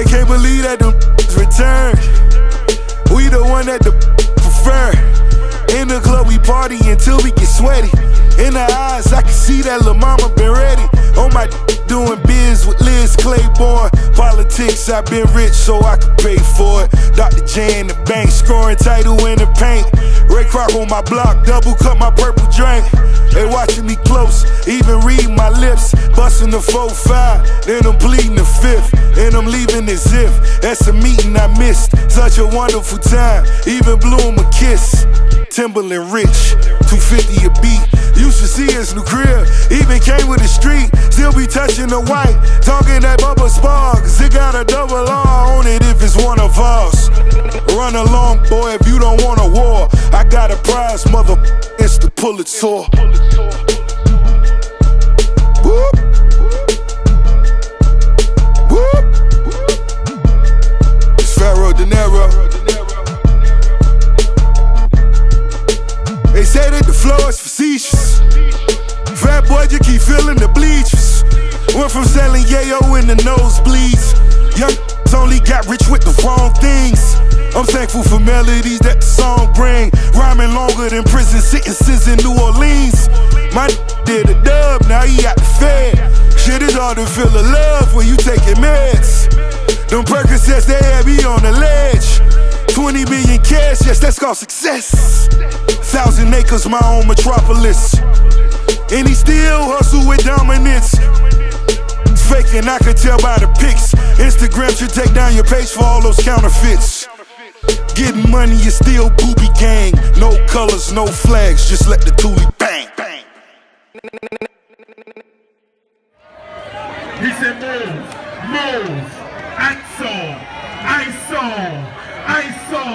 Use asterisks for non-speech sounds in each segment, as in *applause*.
They can't believe that them *laughs* return. We the one that the *laughs* prefer. In the club, we party until we get sweaty. In the eyes, I can see that La Mama been ready. On my *laughs* doing biz with Liz Claiborne. Politics, I've been rich so I could pay for it. Dr. J in the bank, scoring title in the paint. Ray Kroc on my block, double cut my purple drink. They watching me close, even read my lips. Busting the 4-5, then I'm bleeding the fifth. And I'm leaving as if that's a meeting I missed. Such a wonderful time, even blew him a kiss. Timberland rich, 250 a beat. Used to see his new crib, even came with the street. Still be touching the white, talking that bubble got mother, it's the Pulitzer. Whoop. It's Pharaoh De. They say that the flow is facetious. Fat boy, you keep feeling the bleachers. Went from selling yayo in the nosebleeds. Young only got rich with the wrong things. I'm thankful for melodies that the song bring. Rhyming longer than prison sentences in New Orleans. My did a dub, now he out the fed. Shit is hard to feel the love when you taking meds. Them Percocets, they had me on the ledge. 20 million cash, yes, that's called success. Thousand acres, my own metropolis. And he still hustle with dominance. Faking, I could tell by the pics. Instagram should take down your page for all those counterfeits. Getting money is still booby gang. No colors, no flags, just let the toolie bang. bang. He said, move, move. I saw, I saw, I saw,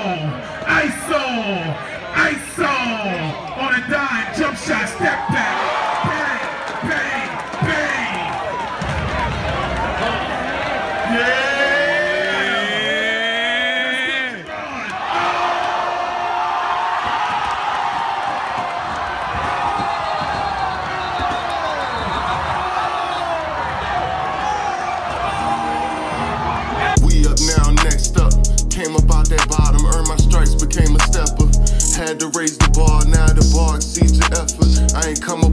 I saw, I saw. Became a stepper. Had to raise the bar, now the bar exceeds your effort. I ain't come